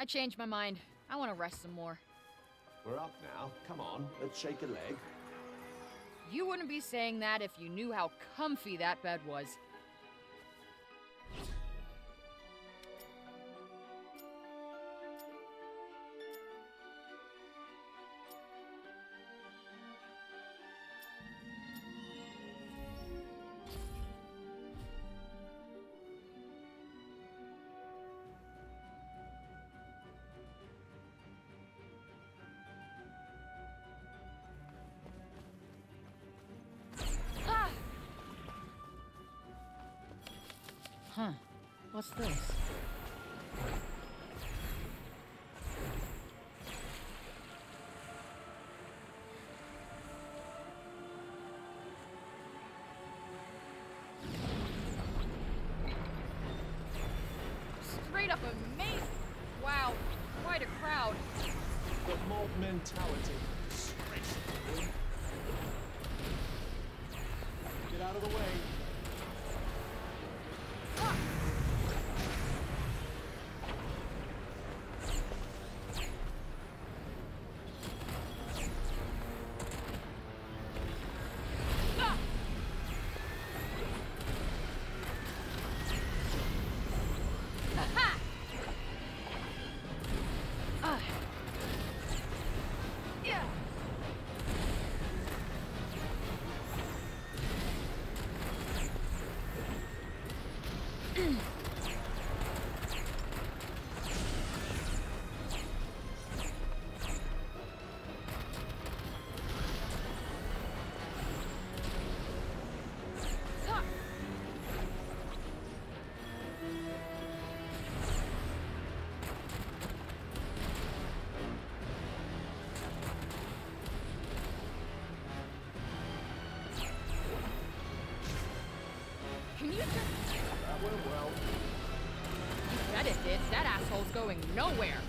I changed my mind. I want to rest some more. We're up now. Come on, let's shake a leg. You wouldn't be saying that if you knew how comfy that bed was. This? Straight up amazing! Wow, quite a crowd. Mob mentality. That went well. You bet it did. That asshole's going nowhere.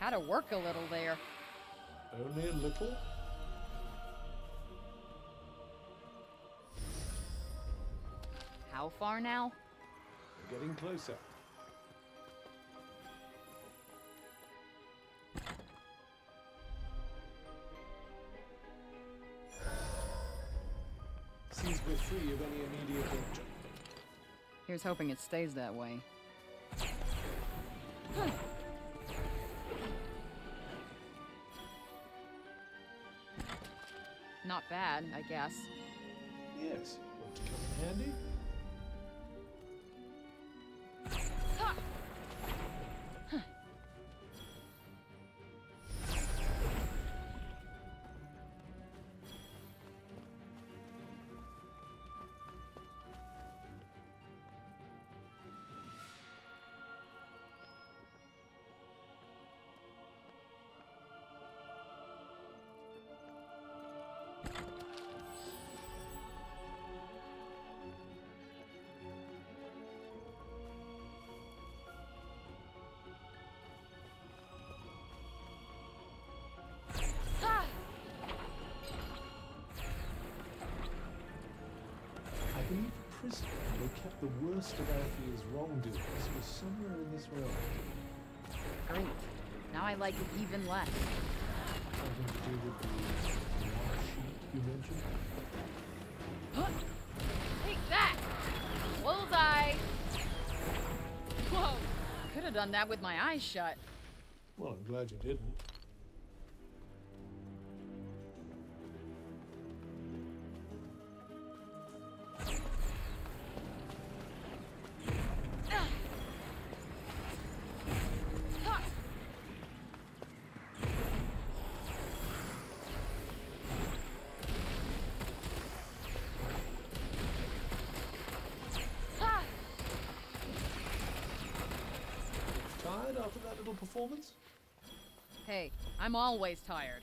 Had to work a little there. Only a little. How far now? We're getting closer. Seems we're free of any immediate danger. Here's hoping it stays that way. Bad, I guess. Yes. Want to come in handy? Kept the worst of Athia's wrongdoers was somewhere in this realm. Great. Now I like it even less. Something to do with the sheet you mentioned? Huh? Take that! Bullseye! Whoa! Could have done that with my eyes shut. Well, I'm glad you didn't. I'm always tired.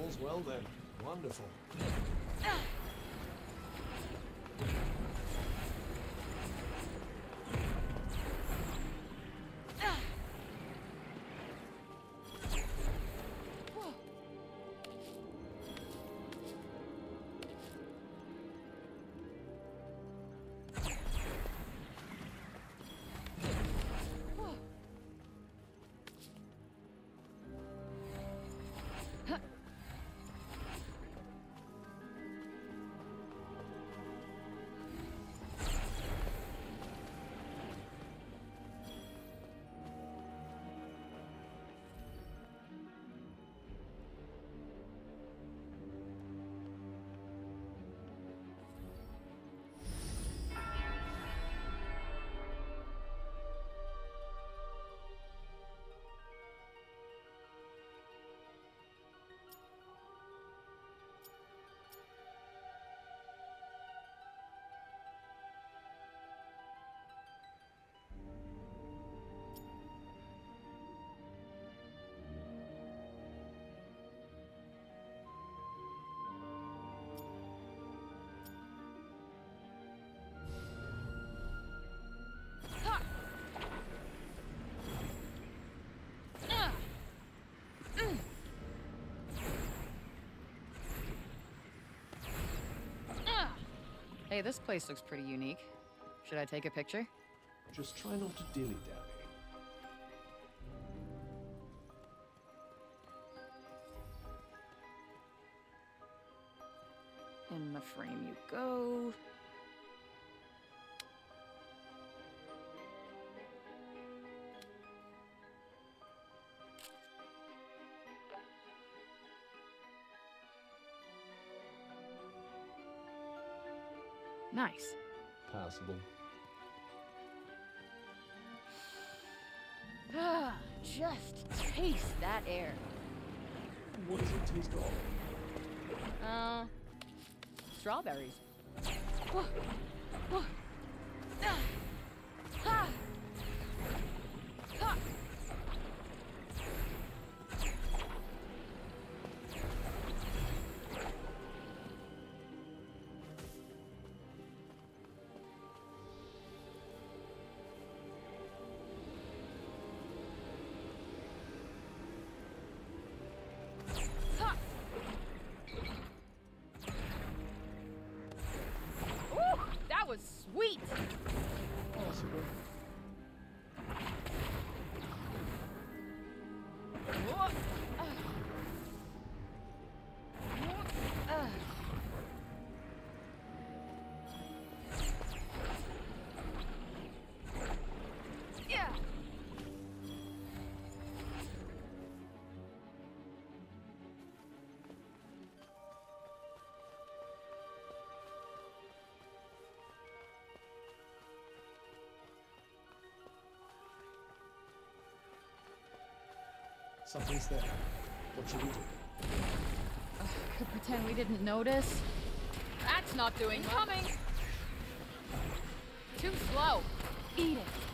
All's well then. Wonderful. Hey, this place looks pretty unique. Should I take a picture? Just try not to dilly Passable. Ah, just taste that air. What does it taste of? Uh, strawberries. Whoa. Whoa. Ah. Something's there. What should we do? Could pretend we didn't notice. That's not doing coming. Too slow. Eat it.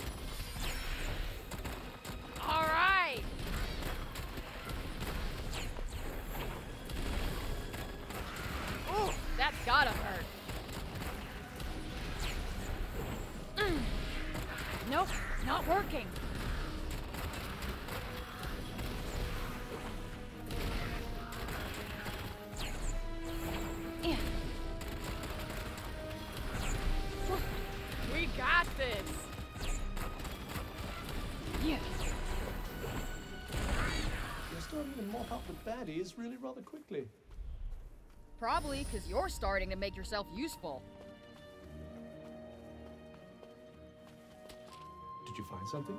Mop baddies really rather quickly. Probably because you're starting to make yourself useful. Did you find something?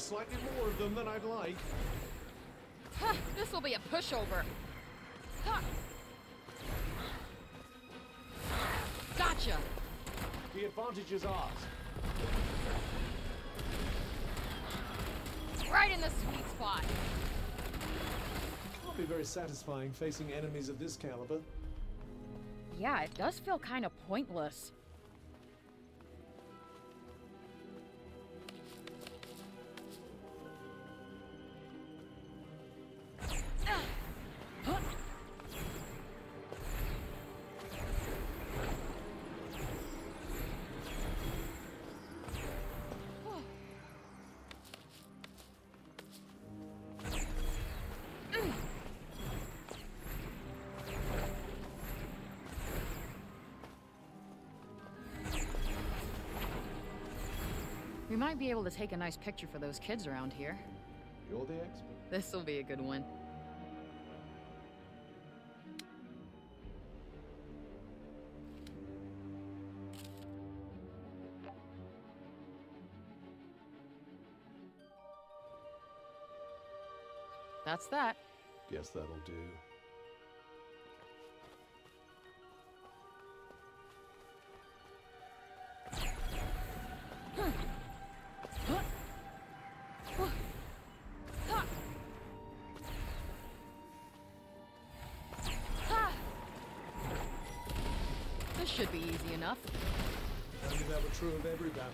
Slightly more of them than I'd like. Huh, this'll be a pushover. Huh. Gotcha. The advantage is ours. Right in the sweet spot. Can't be very satisfying facing enemies of this caliber. Yeah, it does feel kind of pointless. Might be able to take a nice picture for those kids around here. You're the expert. This'll be a good one. That's that. Guess that'll do. True of every battle.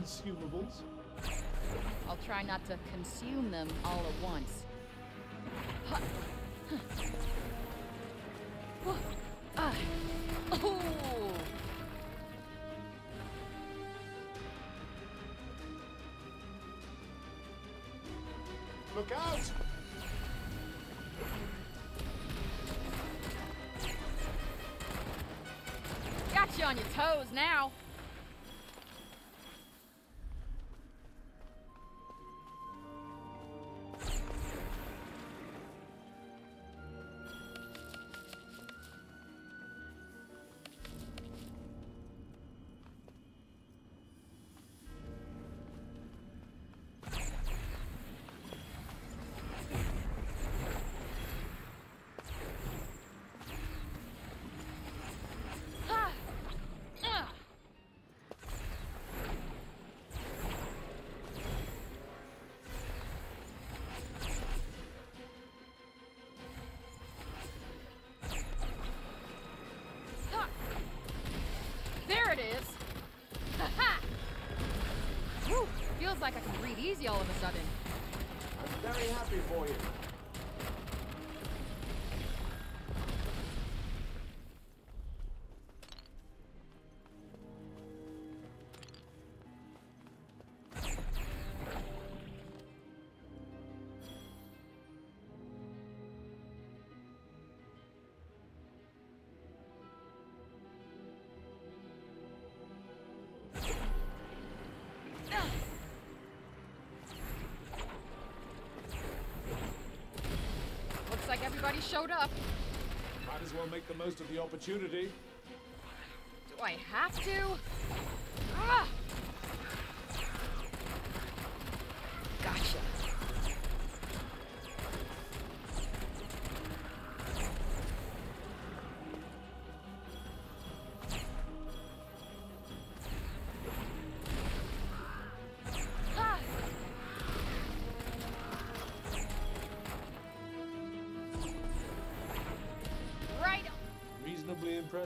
Consumables. I'll try not to consume them all at once. Huh. Toes now. It is. Whew. Feels like I can breathe easy all of a sudden. I'm very happy for you. Like everybody showed up. Might as well make the most of the opportunity. Do I have to? Ah!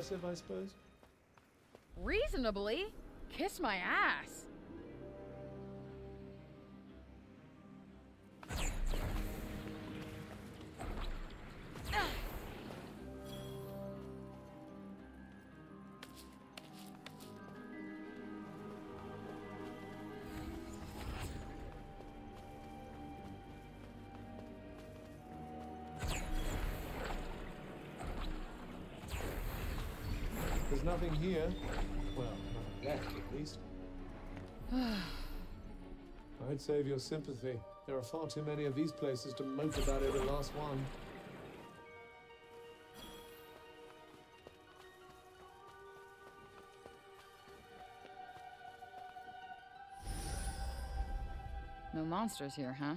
Impressive, I suppose. Reasonably? Kiss my ass. There's nothing here. Well, nothing left, at least. I I'd save your sympathy. There are far too many of these places to mope about every last one. No monsters here, huh?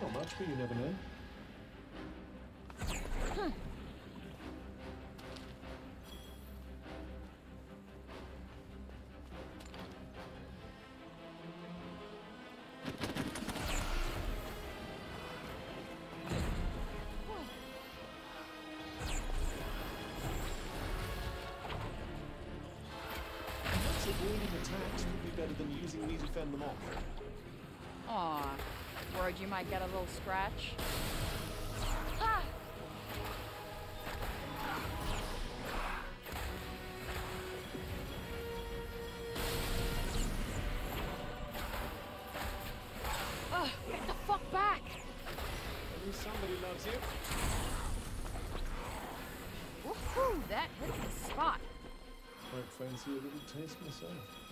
It's not much, but you never know. Perhaps avoiding attacks would be better than using me to fend them off. Aw. Worried you might get a little scratch? Ah! Ugh, get the fuck back! At least somebody loves you. Woohoo! That hit the spot. Might fancy a little taste myself.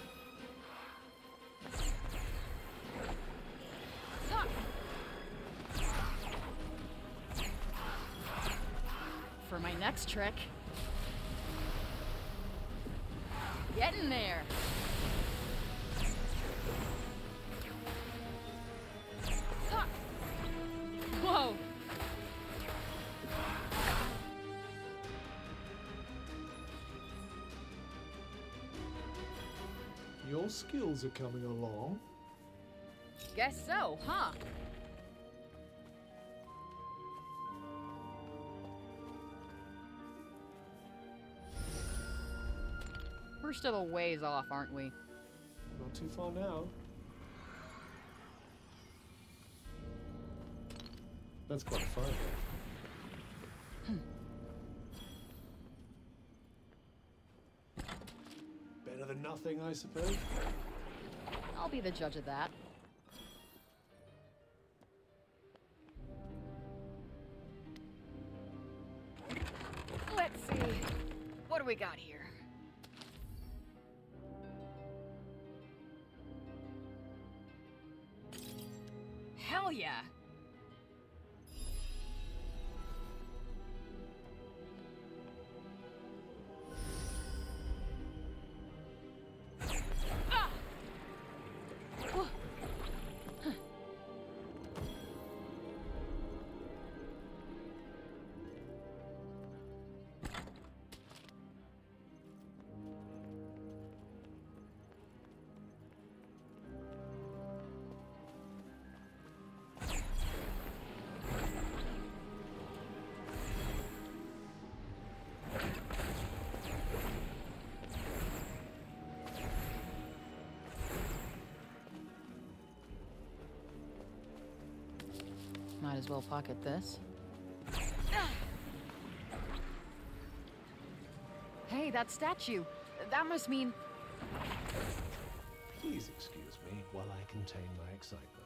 Next trick. Get in there. Whoa. Your skills are coming along. Guess so, huh? Still a ways off, aren't we? Not too far now. That's quite a fight. Better than nothing, I suppose. I'll be the judge of that. Might as well pocket this. Hey, that statue. That must mean. Please excuse me while I contain my excitement.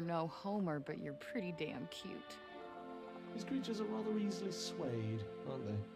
No Homer, but you're pretty damn cute. These creatures are rather easily swayed, aren't they?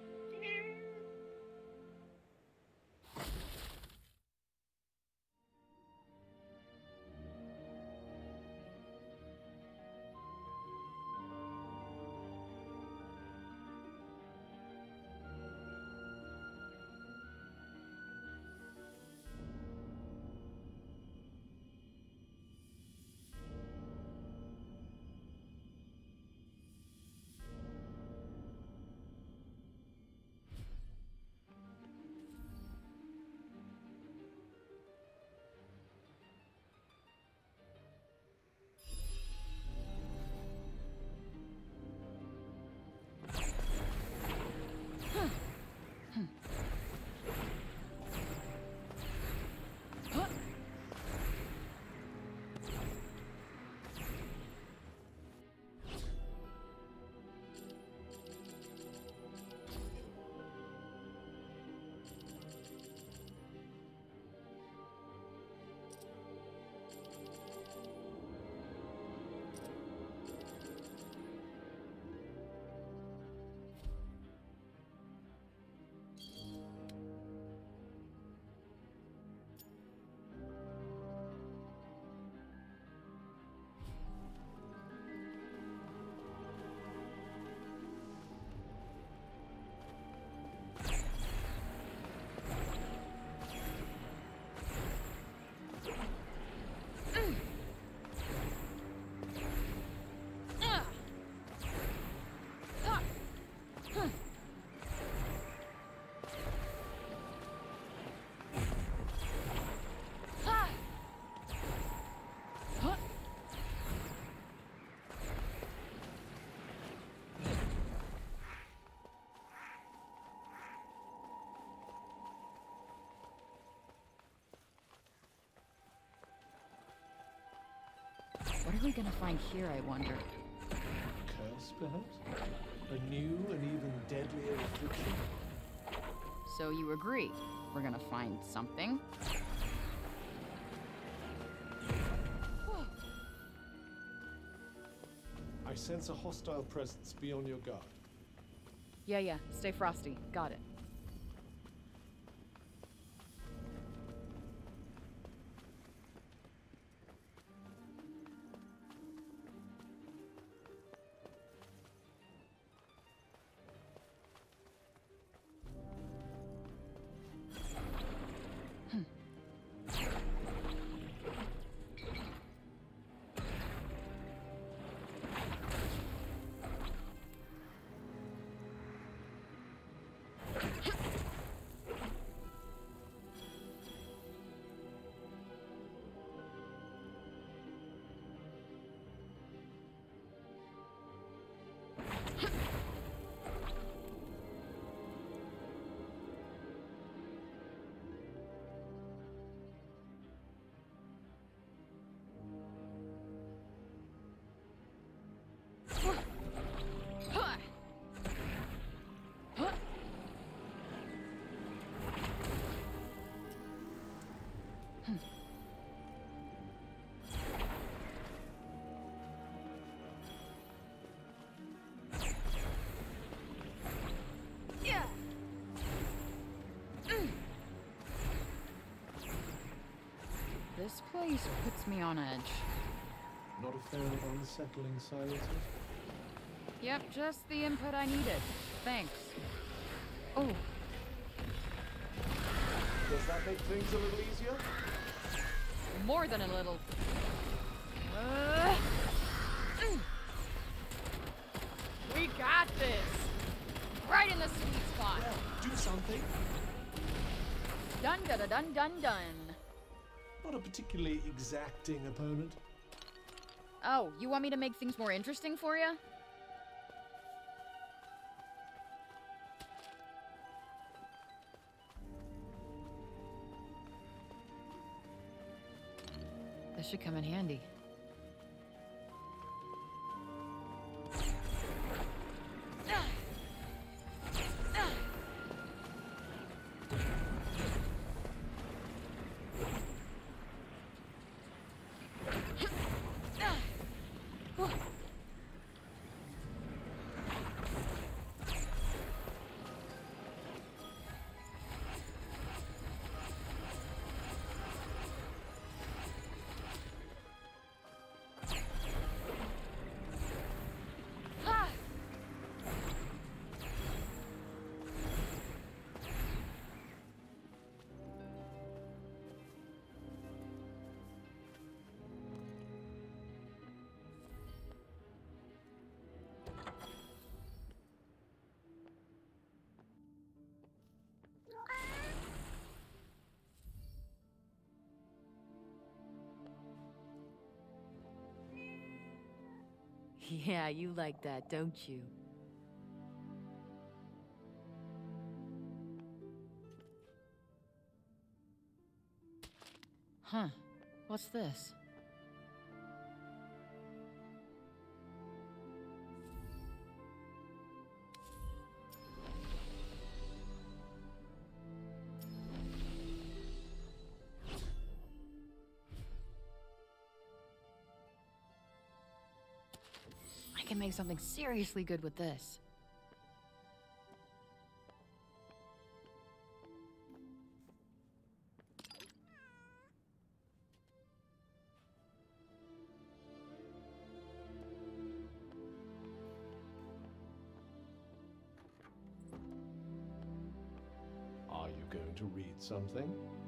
What are we gonna find here, I wonder? A Curse, perhaps? A new and even deadlier affliction? So you agree? We're gonna find something? I sense a hostile presence. Be on your guard. Yeah, yeah. Stay frosty. Got it. Place puts me on edge. Not a fan of unsettling silences? Yep, just the input I needed. Thanks. Oh, Does that make things a little easier? more than a little. Uh, mm. we got this. Right in the sweet spot. Do something. Dun dun dun dun dun dun. Not a particularly exacting opponent. Oh, you want me to make things more interesting for you? This should come in handy. Yeah, you like that, don't you? Huh. What's this? Make something seriously good with this. Are you going to read something?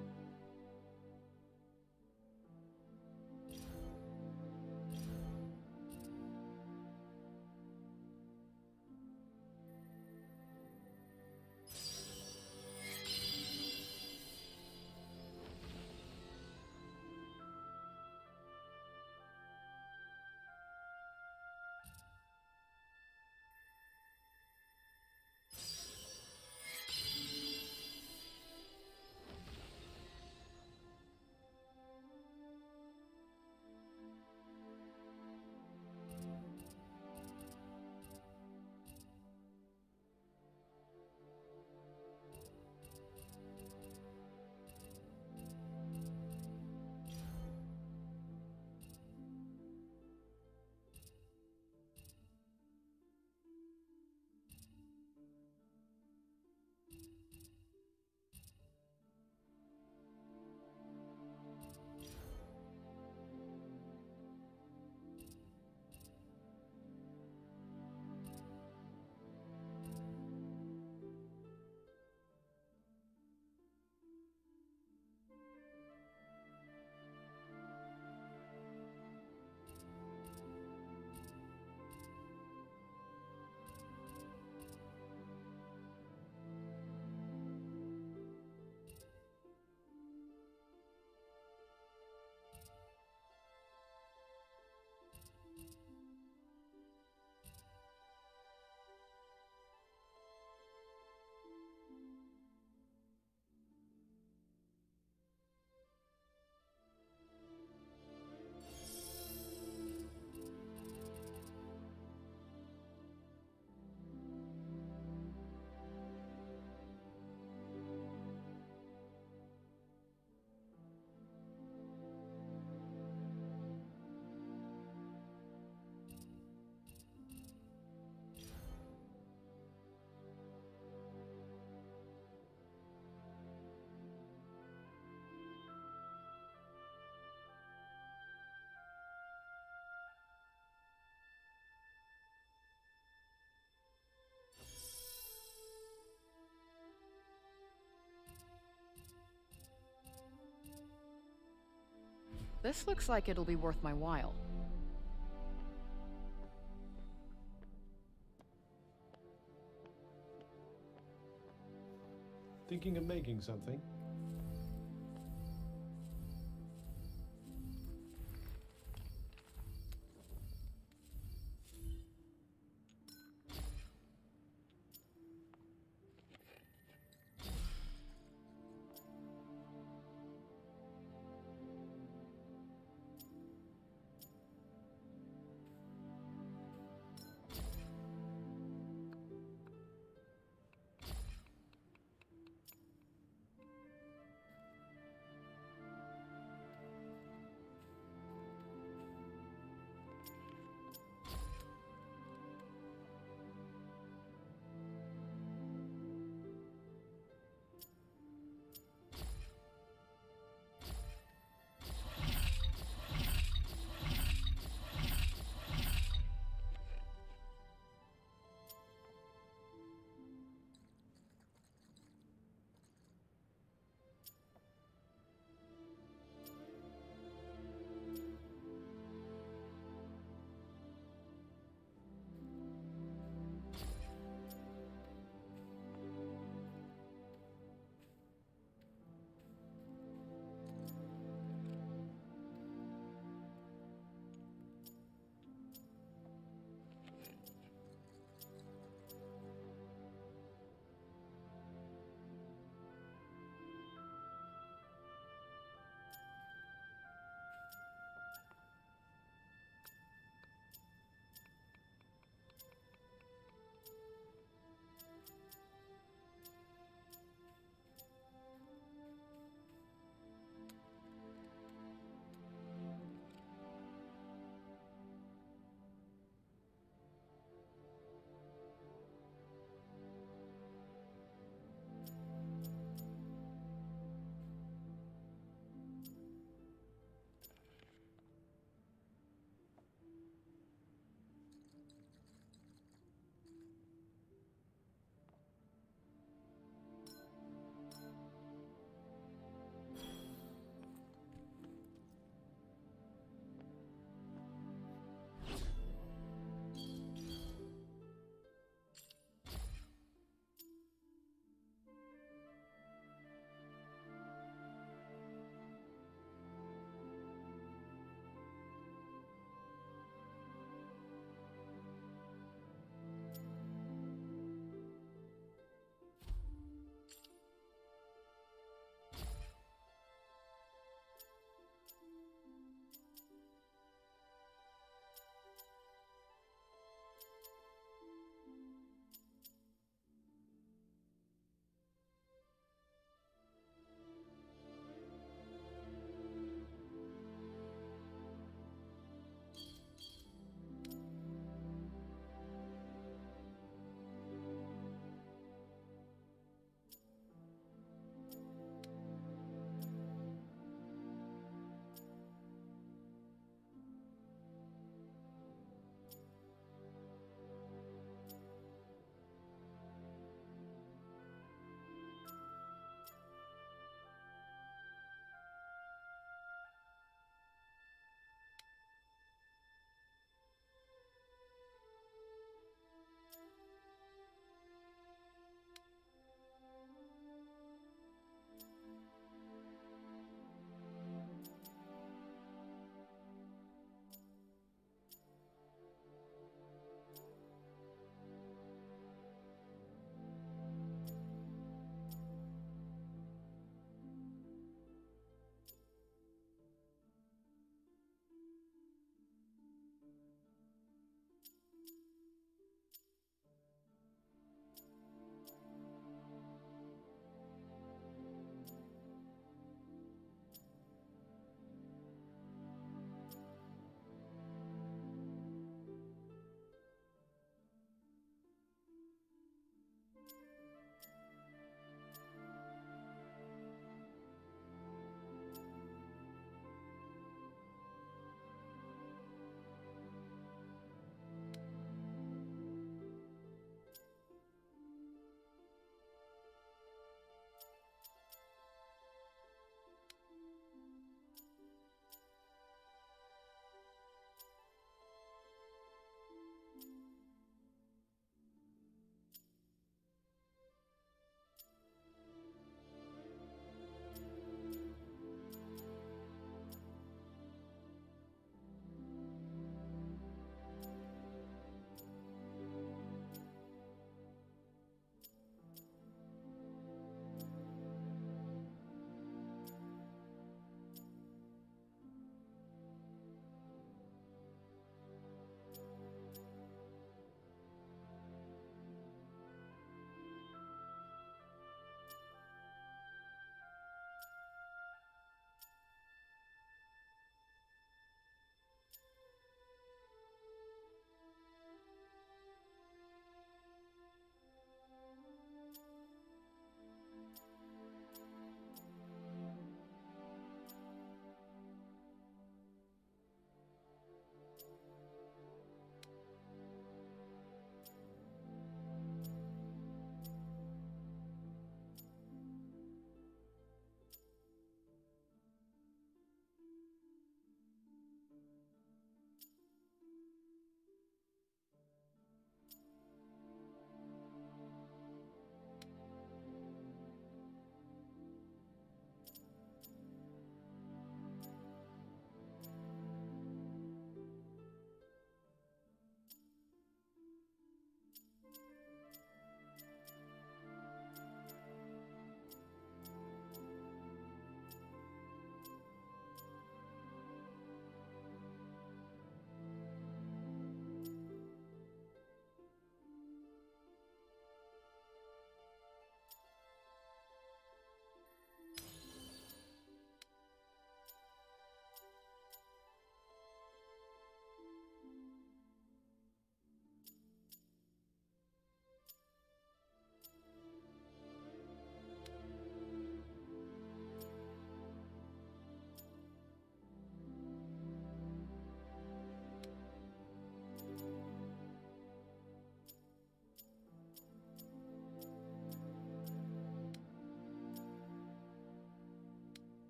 This looks like it'll be worth my while. Thinking of making something?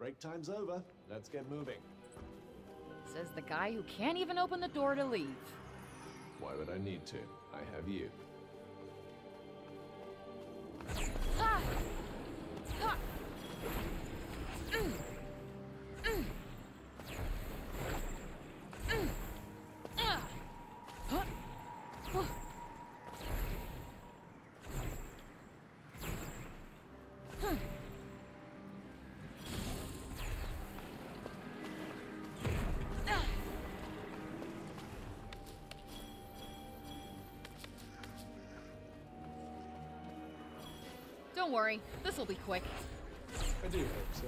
Break time's over. Let's get moving. Says the guy who can't even open the door to leave. Why would I need to? I have you. Don't worry, this'll be quick. I do hope so.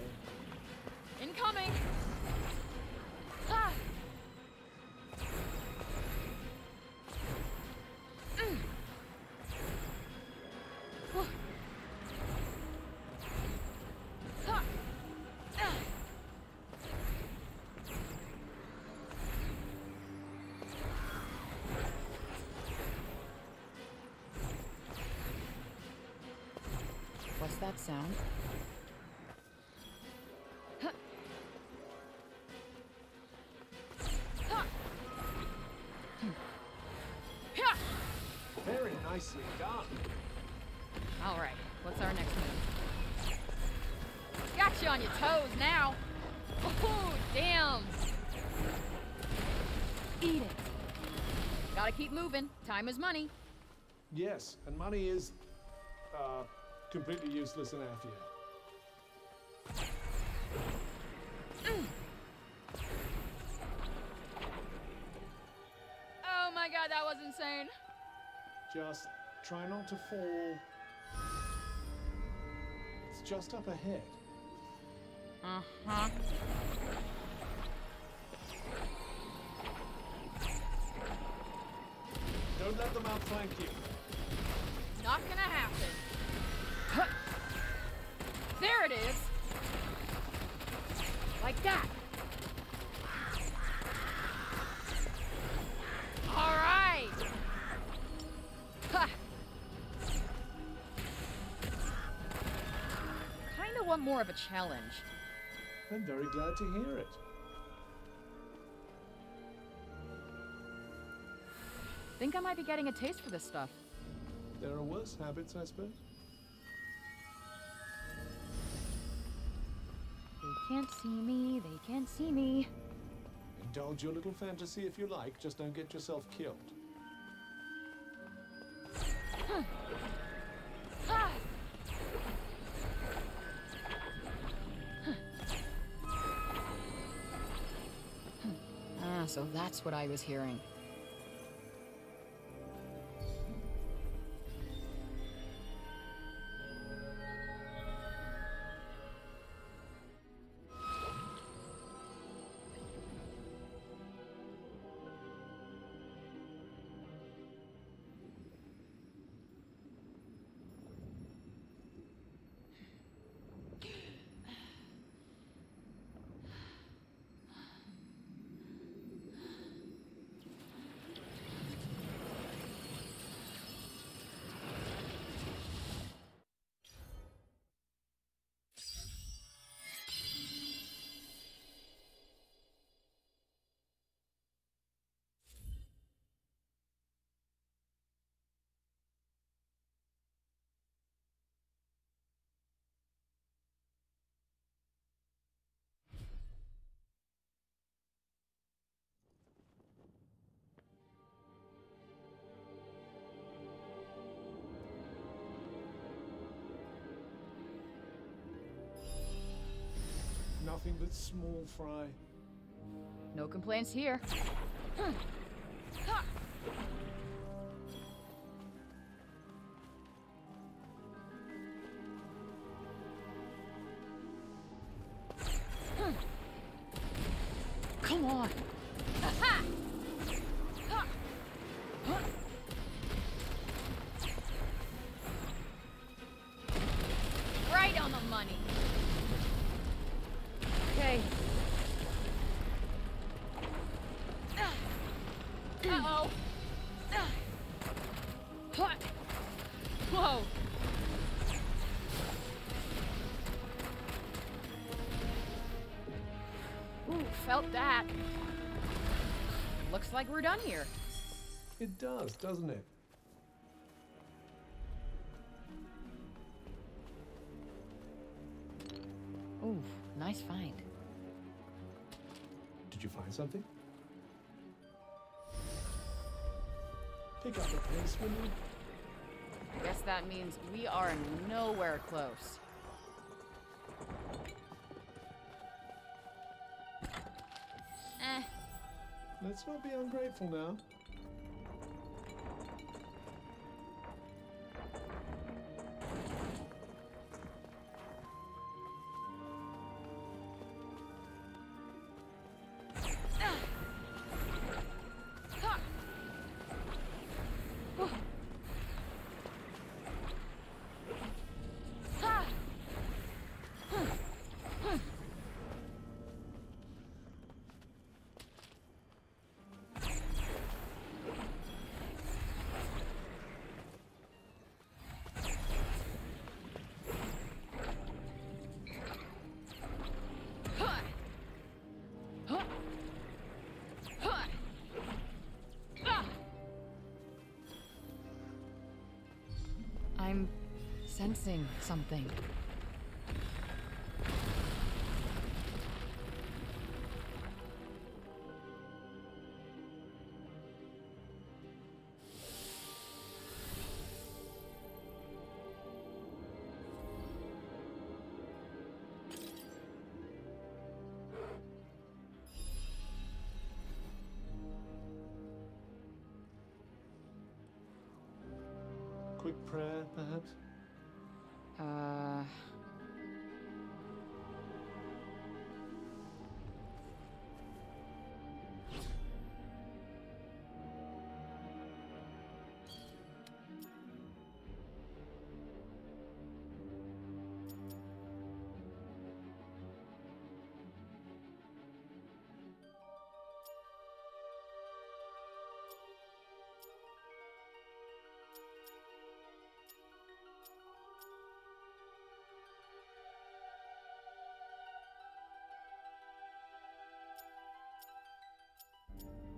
Incoming! That sound? Huh. Ha! Ha! Very nicely done. All right, what's our next move? Got you on your toes now. Oh, damn. Eat it. Gotta keep moving. Time is money. Yes, and money is, completely useless in Athia. Oh my god, that was insane. Just try not to fall. It's just up ahead. Uh-huh. Don't let them outflank you. Not gonna happen. There it is. Like that. All right. Ha. Kinda want more of a challenge. I'm very glad to hear it. Think I might be getting a taste for this stuff. There are worse habits, I suppose. Can't see me, they can't see me. Indulge your little fantasy if you like, just don't get yourself killed. Ah! Ah, so that's what I was hearing. Nothing but small fry. No complaints here. Felt that. Looks like we're done here. It does, doesn't it? Ooh, nice find. Did you find something? Pick up the pace, will you? Guess that means we are nowhere close. Let's not be ungrateful now. Sensing something. Quick prayer, perhaps? Uh.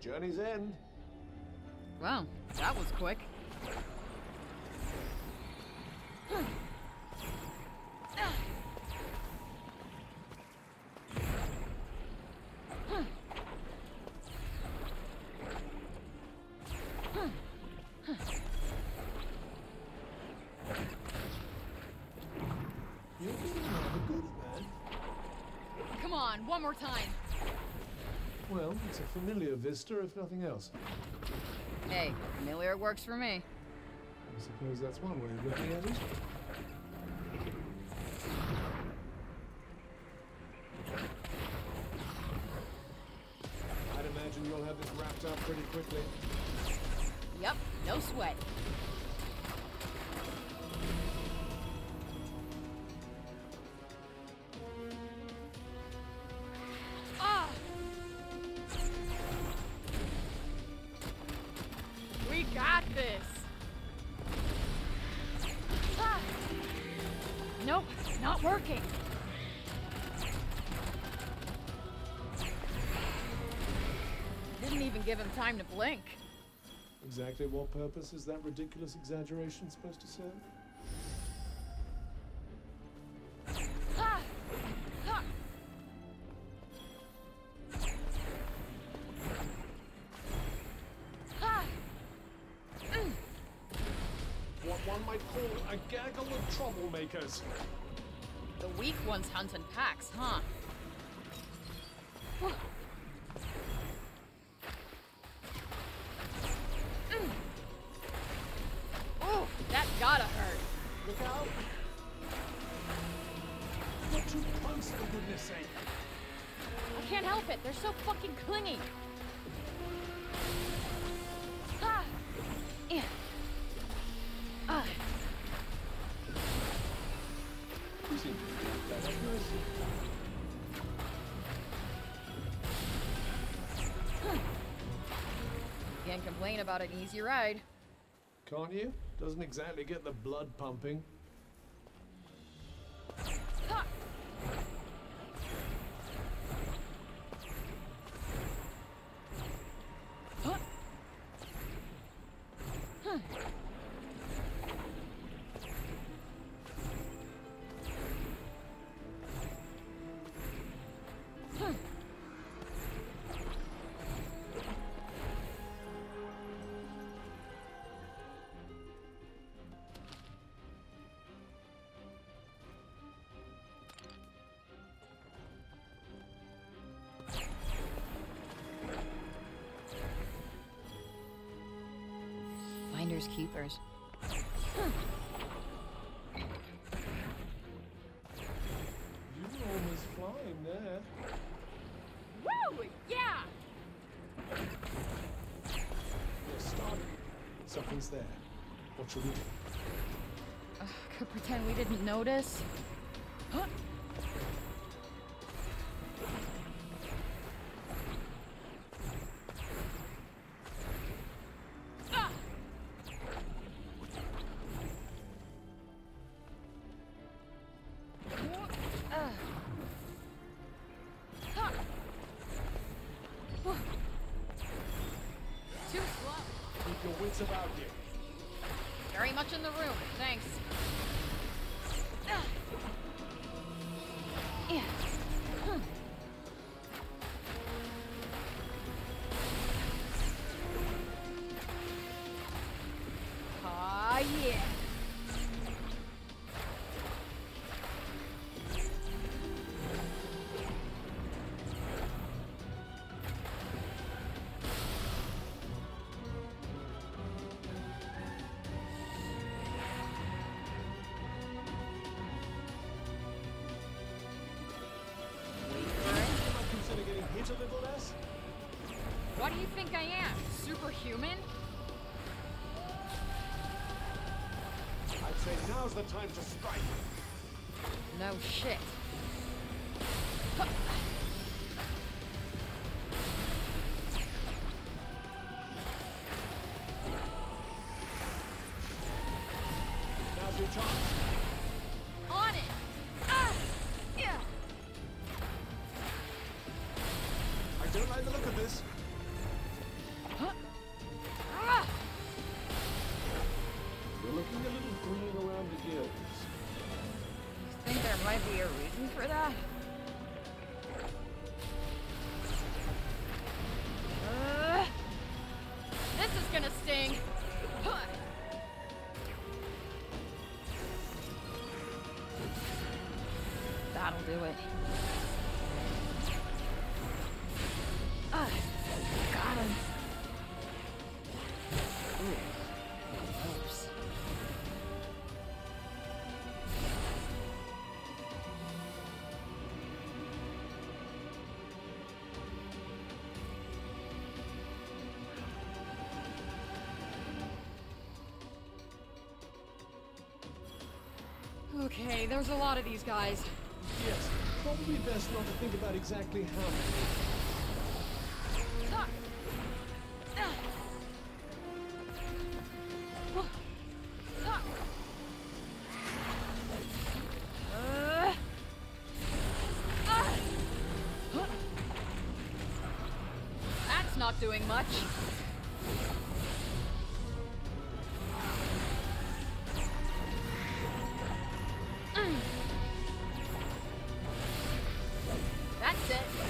Journey's end. Well, that was quick. You're getting rather good at. Come on, one more time. Well, it's a familiar vista, if nothing else. Hey, familiar works for me. I suppose that's one way of looking at it. Time to blink. Exactly what purpose is that ridiculous exaggeration supposed to serve? What one might call a gaggle of troublemakers. The weak ones hunt in packs, huh? Fucking clingy. Ah. Ah. Can't complain about an easy ride. Can't you? Doesn't exactly get the blood pumping. Finders keepers. You were almost flying there. Woo! Yeah! You're starting. Something's there. What shall we do? Could pretend we didn't notice. Huh? The time to strike. No shit. Do it. Got him. Ooh. Okay, there's a lot of these guys. Probably best not to think about exactly how many. That's it.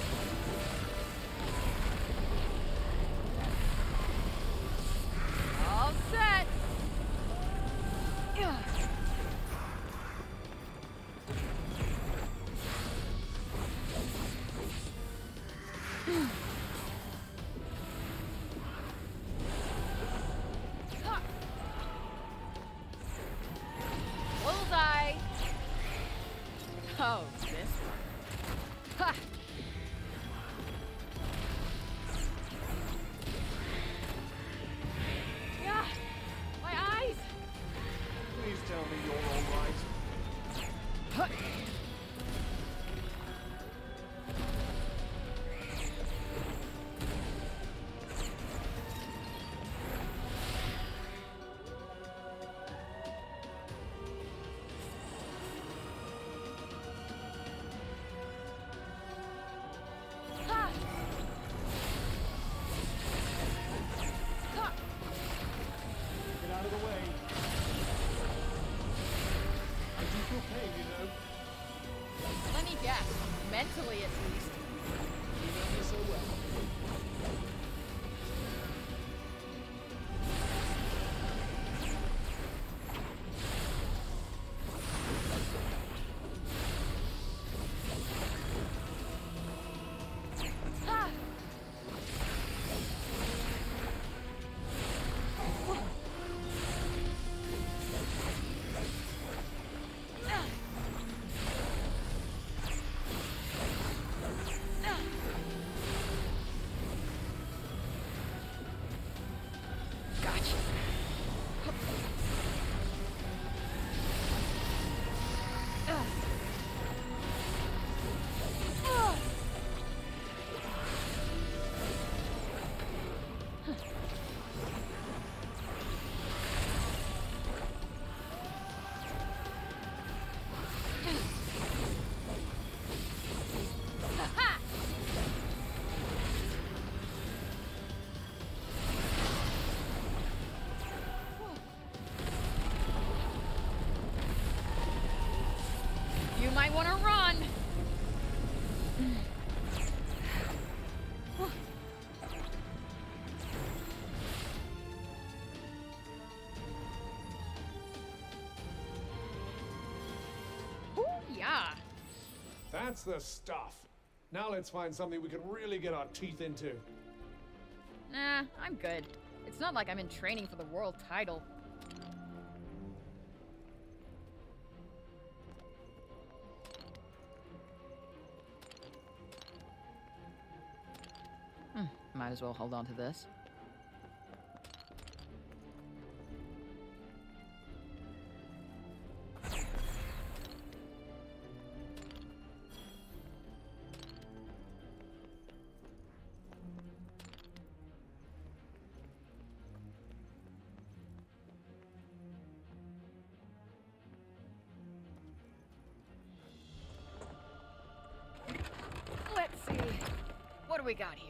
That's the stuff. Now let's find something we can really get our teeth into. Nah, I'm good. It's not like I'm in training for the world title. Hmm, might as well hold on to this. We got here?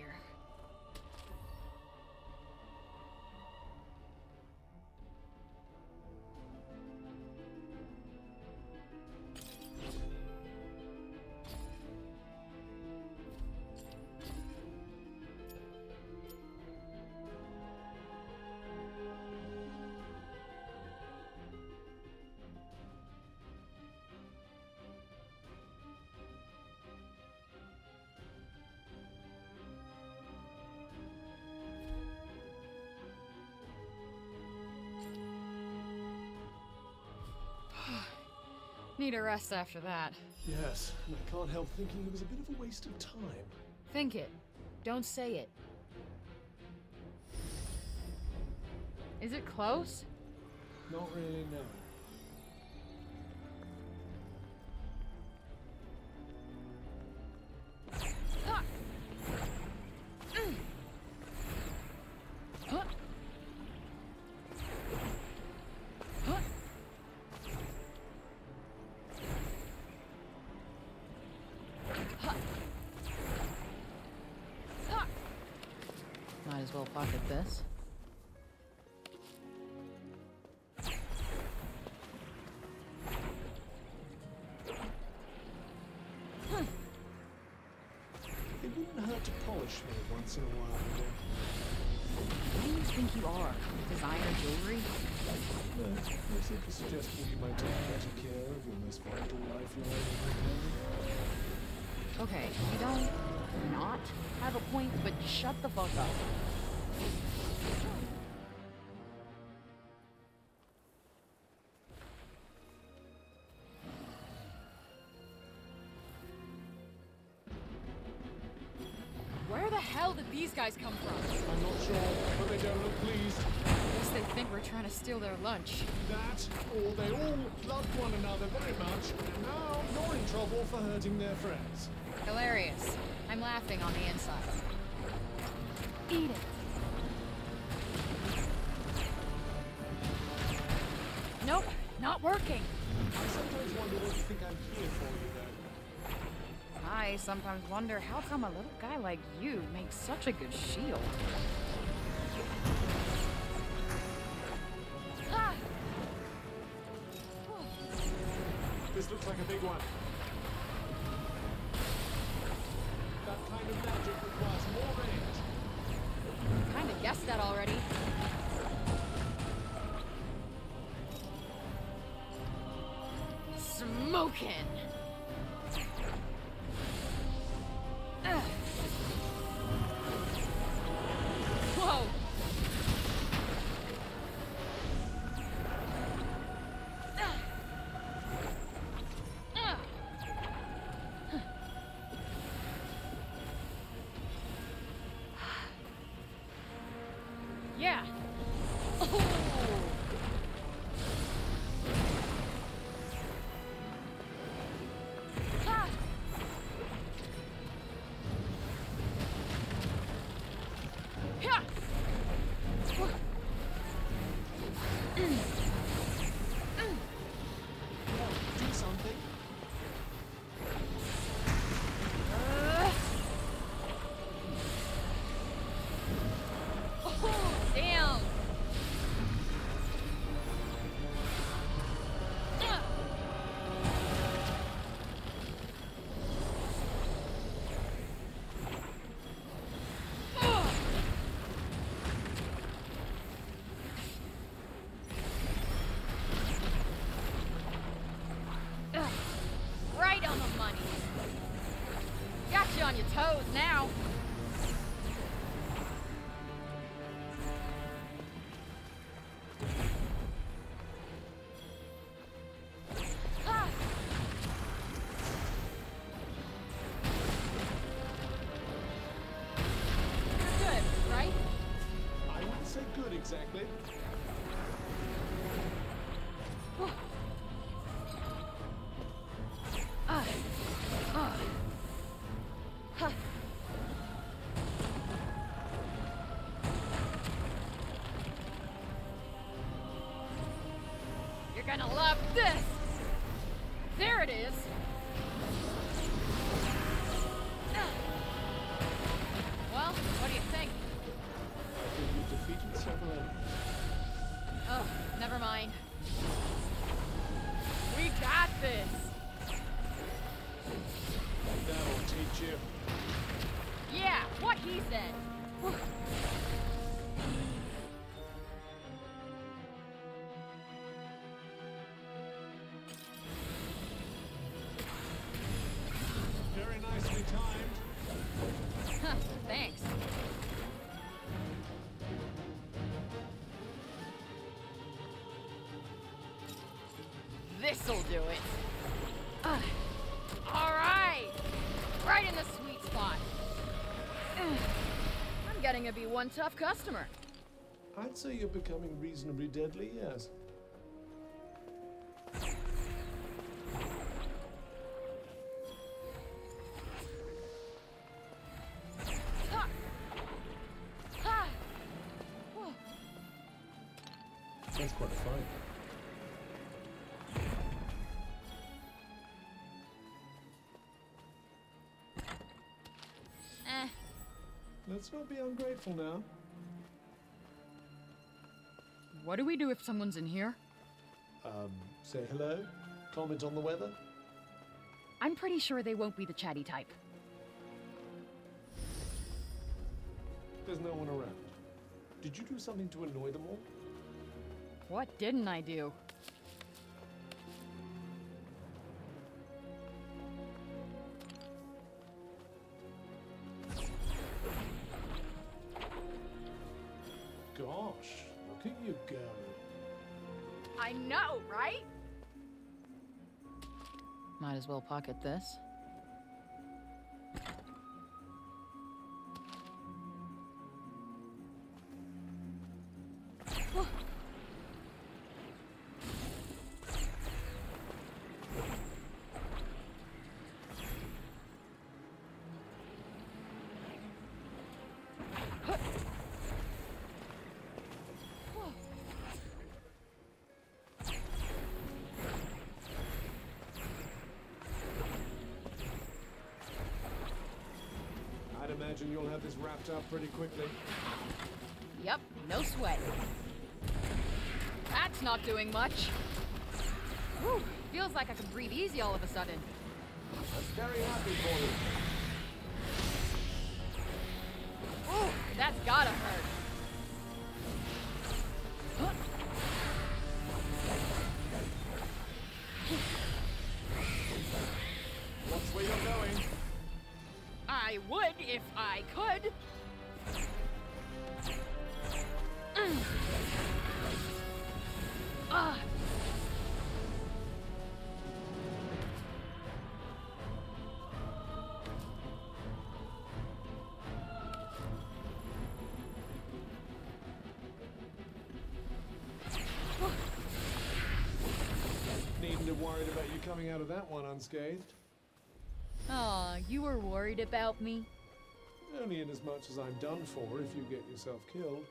Need a rest after that. Yes, and I can't help thinking it was a bit of a waste of time. Think it. Don't say it. Is it close? Not really, no. This. It wouldn't hurt to polish me once in a while. Who do you think you are? Designer jewelry? No, I simply suggesting you might take better care of your most vital lifeline. Okay, you don't not have a point, but shut the fuck up. Trouble for hurting their friends. Hilarious. I'm laughing on the inside. Eat it. Nope, not working. I sometimes wonder what you think I'm here for, you know. I sometimes wonder how come a little guy like you makes such a good shield. Ah! This looks like a big one. That kind of magic requires more range. Kinda guessed that already. Smoking. Exactly. You're gonna love this! There it is! This'll do it. Ah. all right. Right in the sweet spot. I'm getting to be one tough customer. I'd say you're becoming reasonably deadly, yes. Let's not be ungrateful now. What do we do if someone's in here? Um, say hello? Comment on the weather? I'm pretty sure they won't be the chatty type. There's no one around. Did you do something to annoy them all? What didn't I do? As well pocket this. Up pretty quickly. Yep, no sweat. That's not doing much. Whew, feels like I can breathe easy all of a sudden. That's very happy for you. Ooh, that's gotta hurt. Out of that one unscathed. Aw, you were worried about me? Only in as much as I'm done for if you get yourself killed.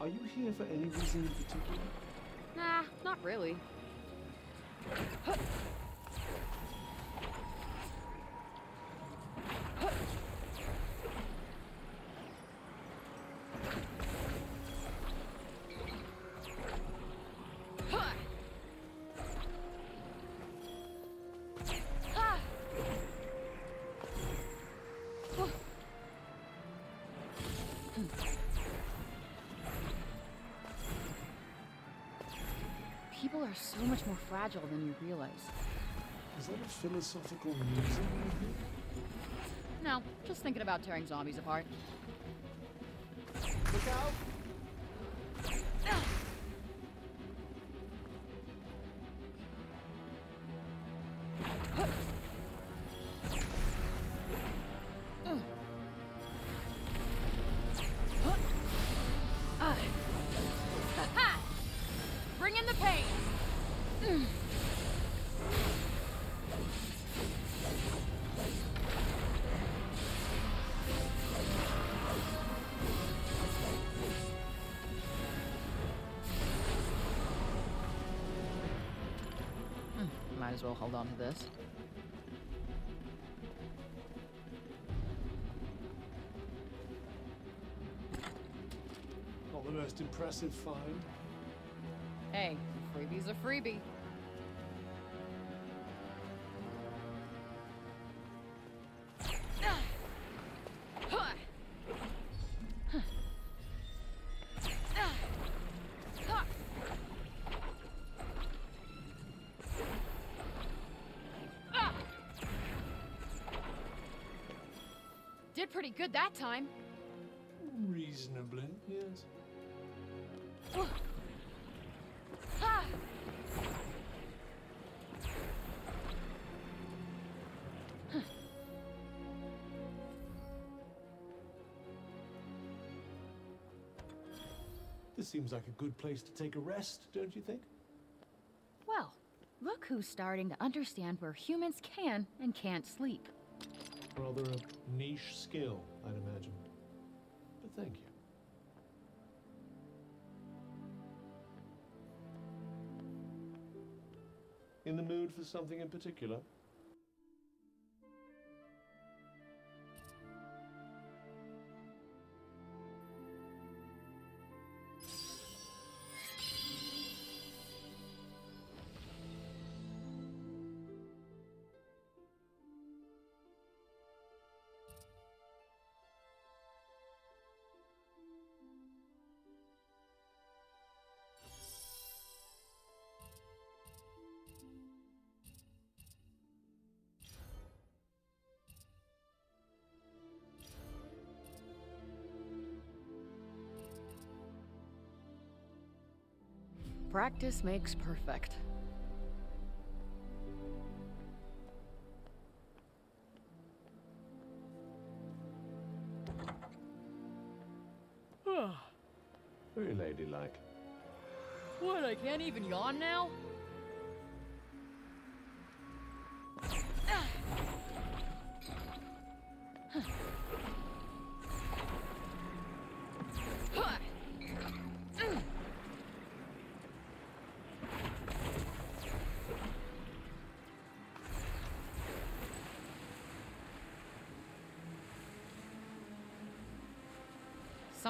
Are you here for any reason in particular? Nah, not really. People are so much more fragile than you realize. Is that a philosophical musing No, just thinking about tearing zombies apart. As well hold on to this. Not the most impressive find. Hey, freebie's a freebie. Good that time. Reasonably, yes. This seems like a good place to take a rest, don't you think? Well, look who's starting to understand where humans can and can't sleep. Rather a niche skill, I'd imagine. But thank you. In the mood for something in particular? Practice makes perfect. Ah, very ladylike. What, I can't even yawn now?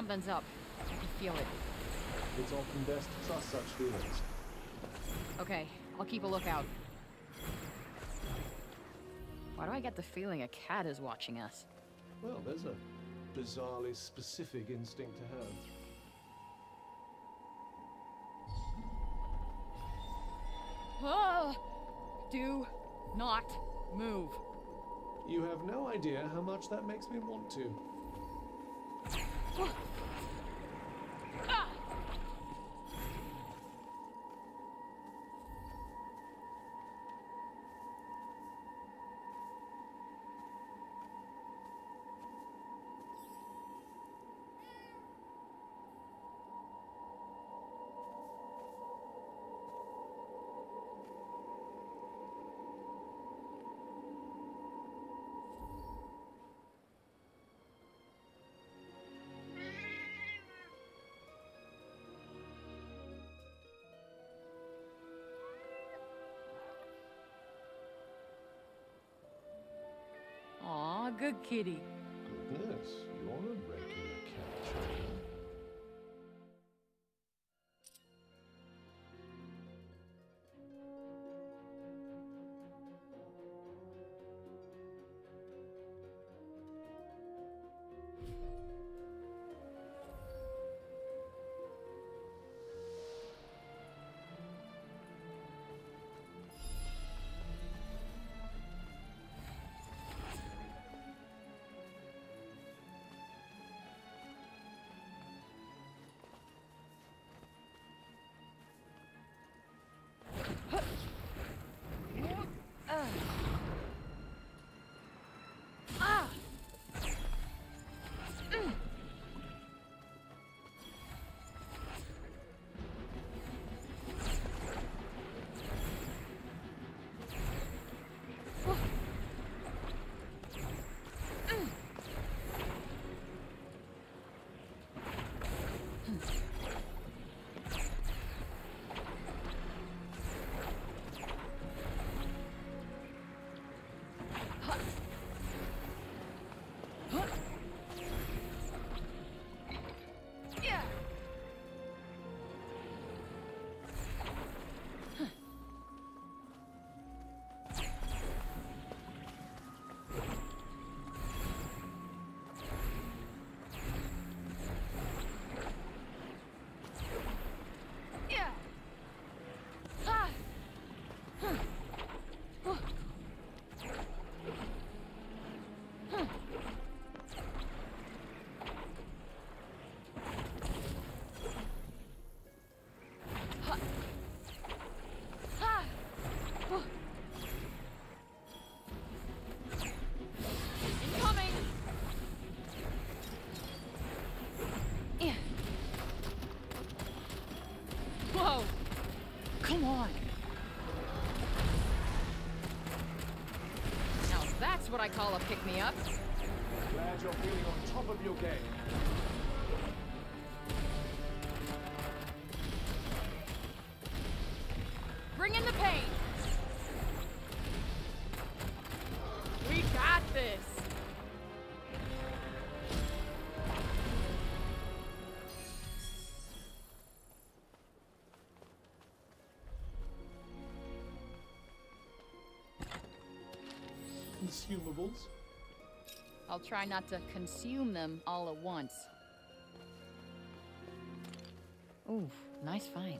Something's up. I can feel it. It's often best to trust such feelings. Okay, I'll keep a lookout. Why do I get the feeling a cat is watching us? Well, there's a bizarrely specific instinct to have. Ah! Do not move. You have no idea how much that makes me want to. A kitty. That's what I call a pick-me-up. Glad you're feeling on top of your game. Bring in the pain. We got this. Consumables. I'll try not to consume them all at once. Ooh, nice find.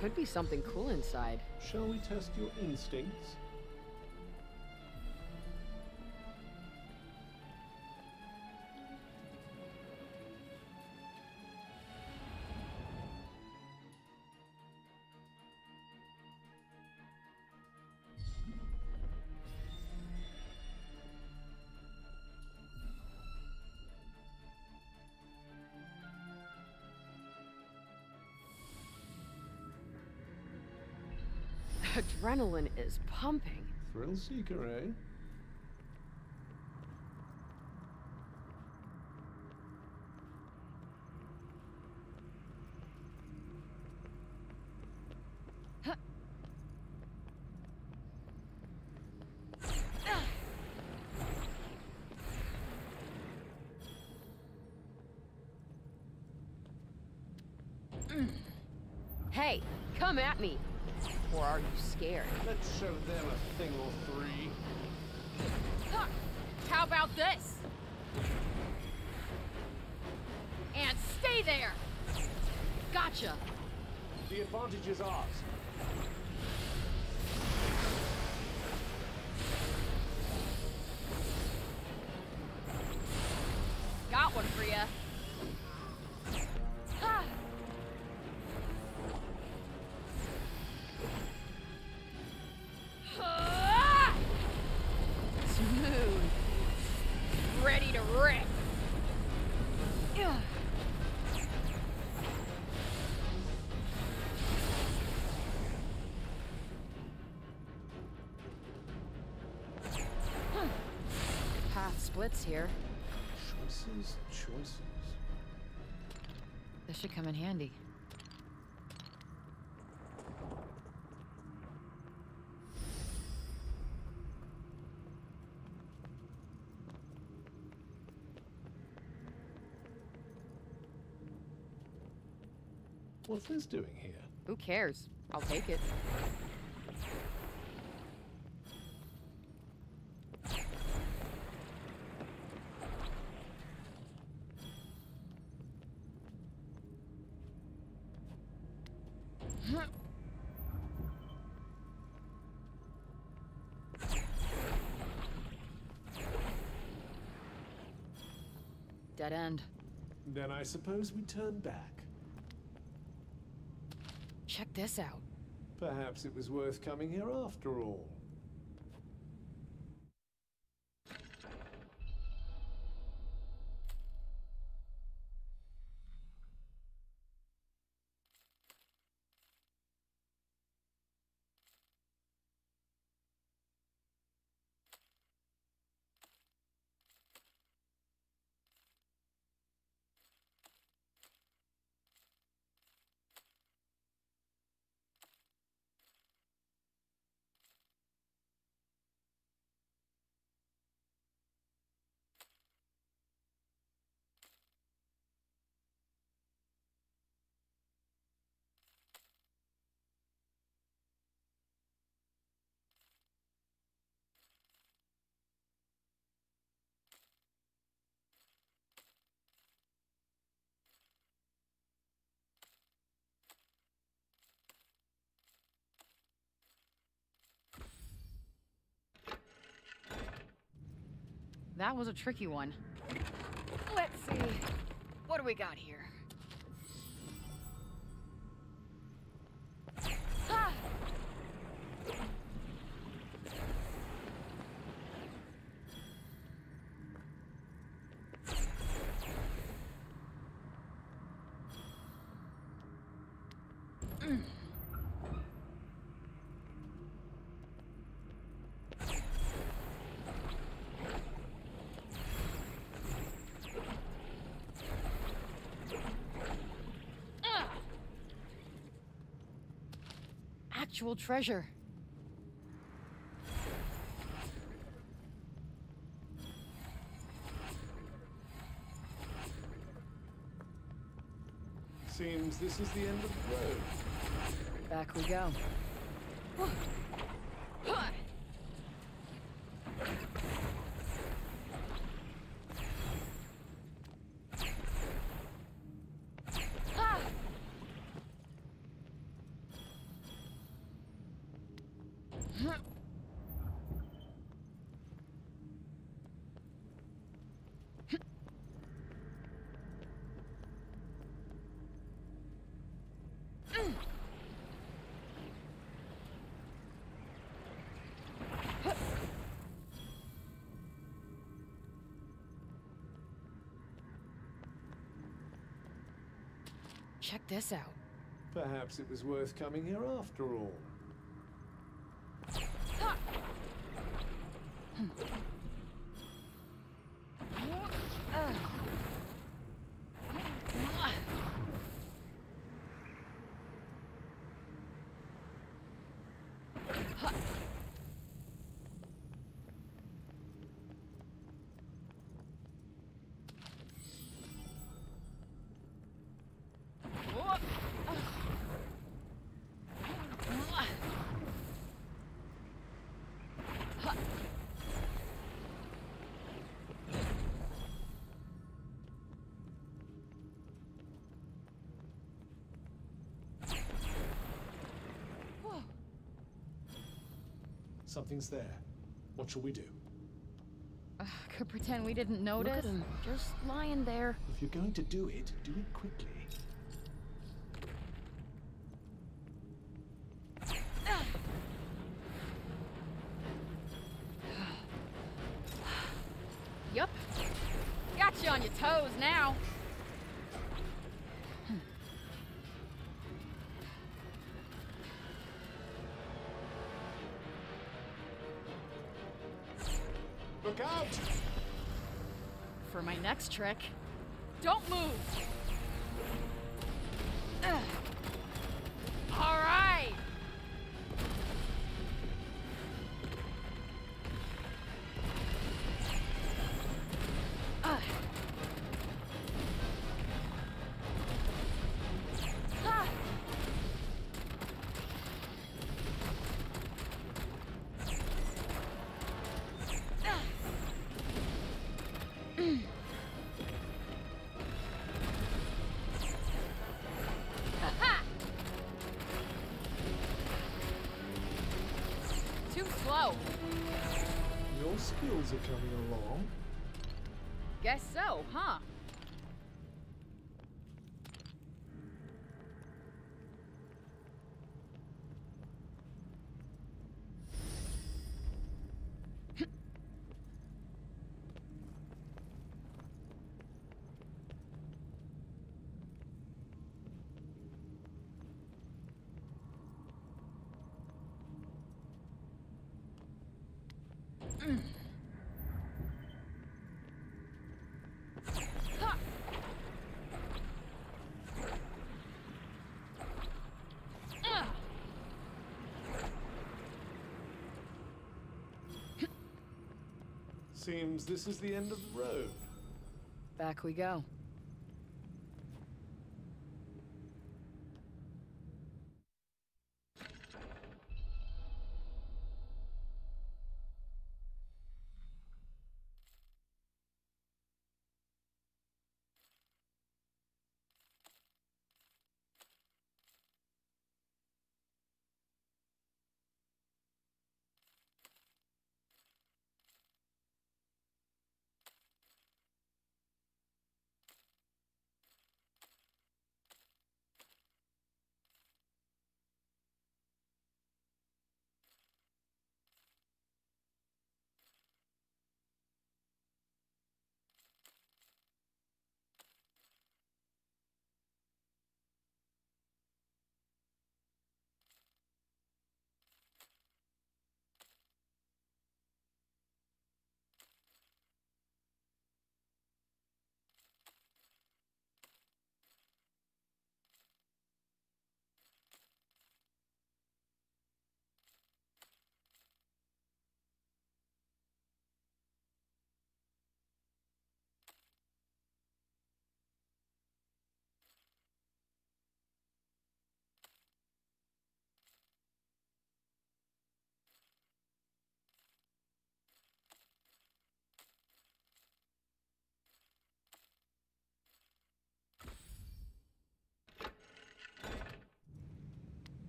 Could be something cool inside. Shall we test your instincts? Adrenaline is pumping. Thrill seeker, eh? Hey, come at me. Are you scared? Let's show them a thing or three. Huh. How about this? And stay there. Gotcha. The advantage is ours. Got one for ya. Here. Choices, choices. This should come in handy. What's this doing here? Who cares? I'll take it. Dead end. Then I suppose we turn back. Check this out. Perhaps it was worth coming here after all. That was a tricky one. Let's see. What do we got here? Ah! Actual treasure. Seems this is the end of the road. Back we go. Check this out. Perhaps it was worth coming here after all. Something's there. What shall we do? Could pretend we didn't notice. at 'em. Just lying there. If you're going to do it, do it quickly. Next trick. Don't move! Skills are coming along. Guess so, huh? Ha! Ah! Seems this is the end of the road. Back we go.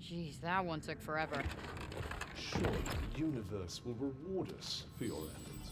Jeez, that one took forever. Surely the universe will reward us for your efforts.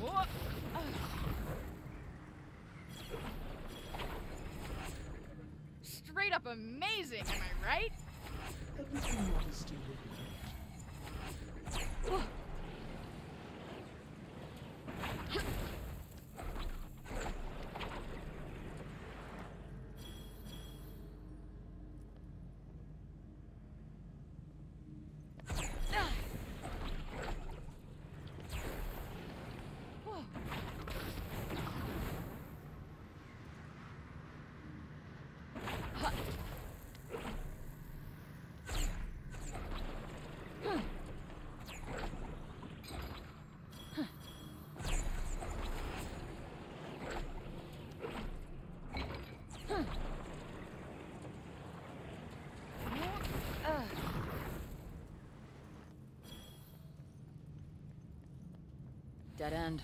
Whoa. Straight up amazing, am I right? Dead end.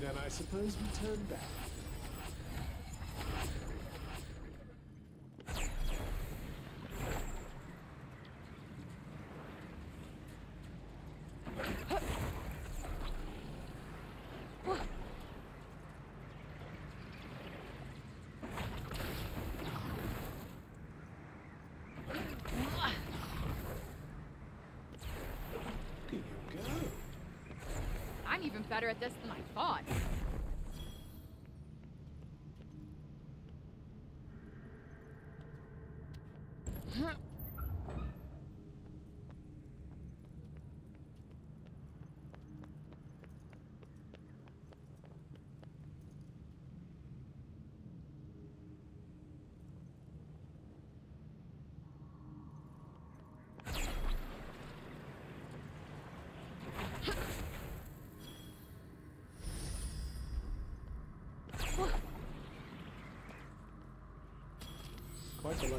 Then I suppose we turn back. Here you go. I'm even better at this than I thought.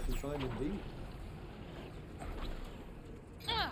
A find indeed. Ugh.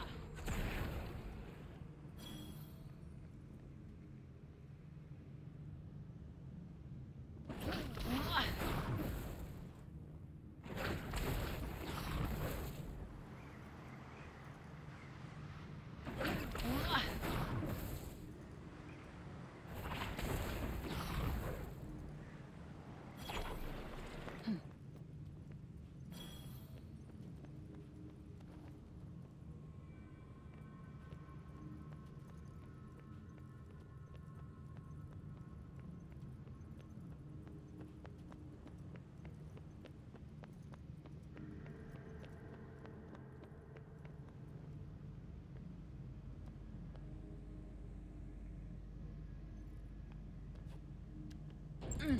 We've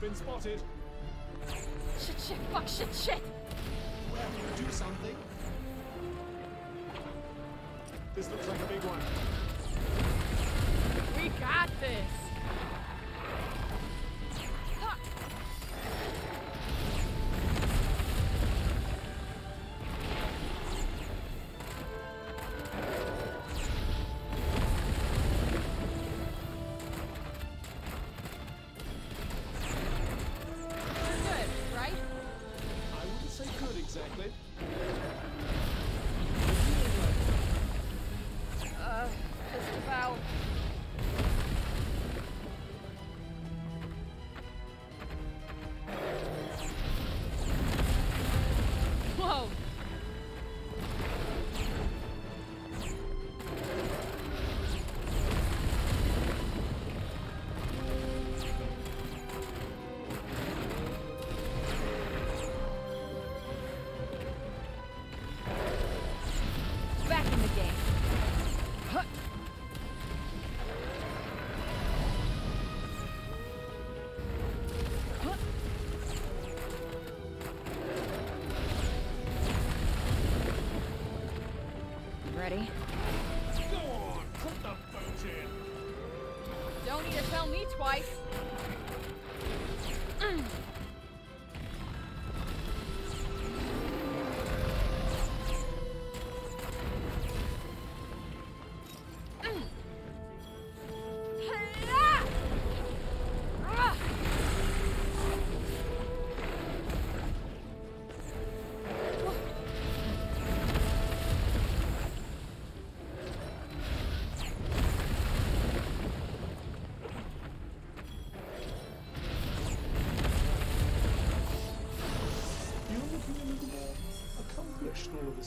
been spotted. Shit, shit, fuck, shit, shit! Well, do something. This looks like a big one. We got this!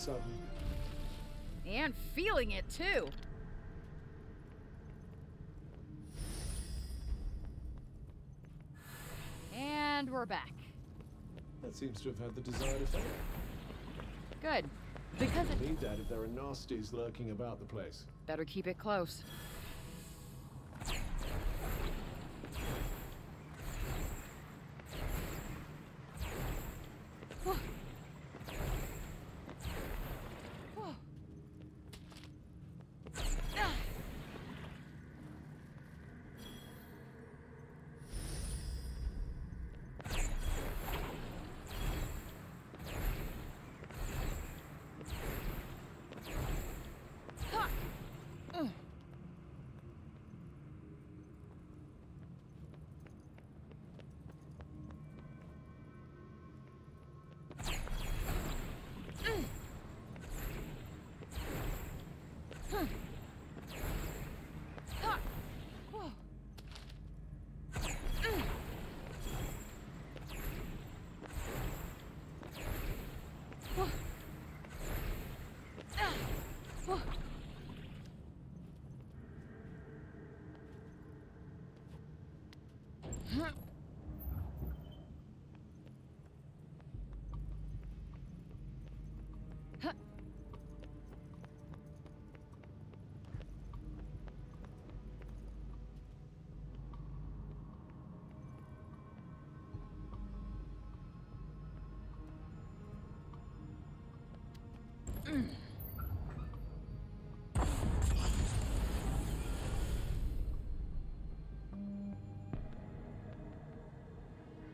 Sudden. And feeling it too. And we're back. That seems to have had the desired effect. Good. Because it Need that if there are nasties lurking about the place. better keep it close.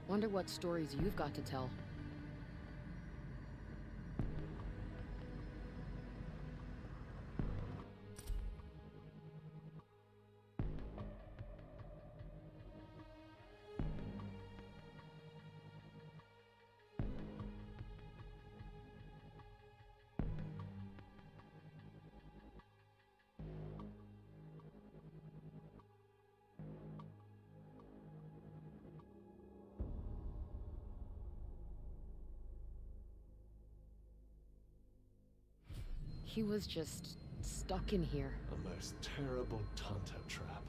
Wonder what stories you've got to tell. He was just stuck in here. A most terrible Tanta trap.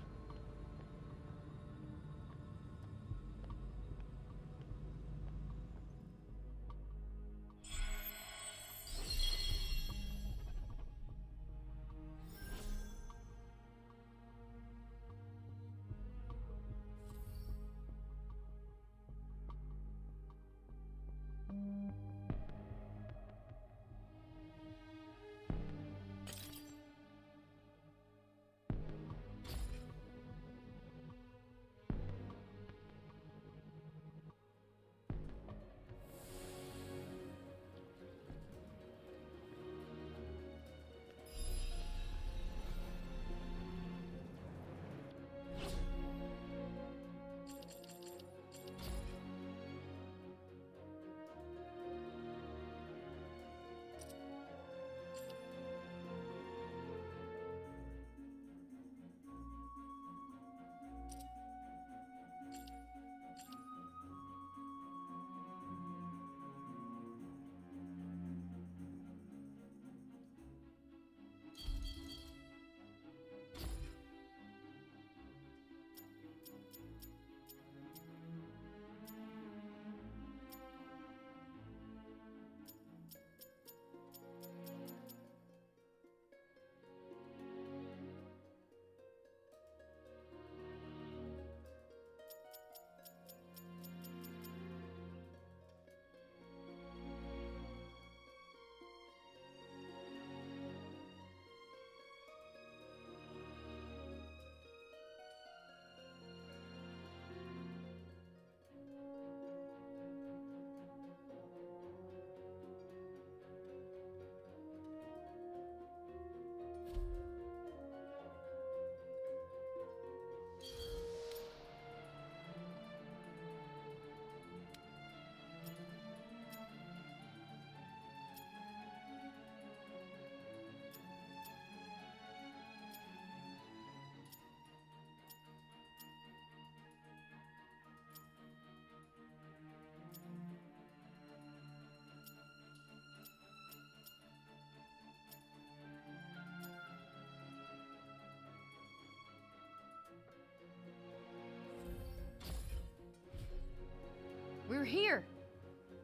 Here!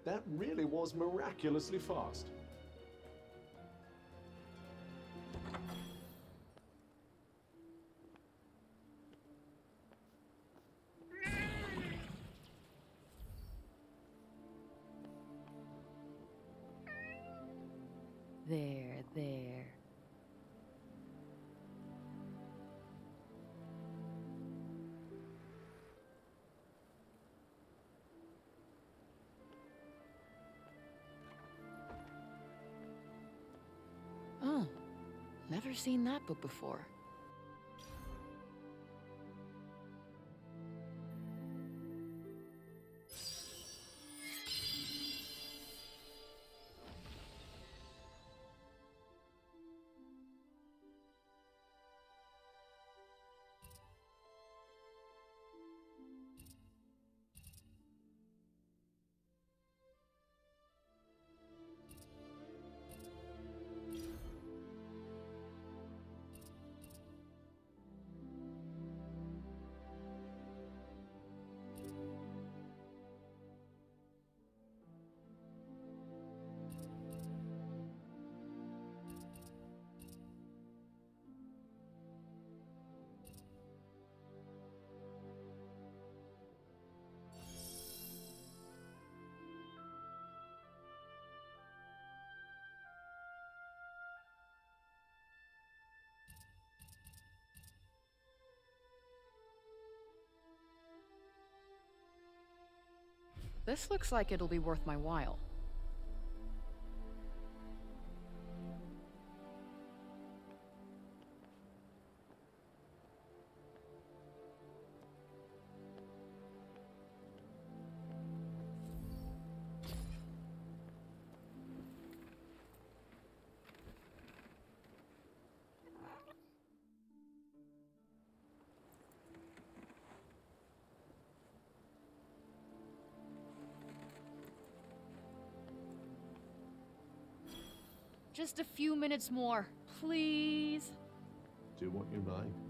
That really was miraculously fast. Seen that book before. This looks like it'll be worth my while. Just a few minutes more, please. Do what you like.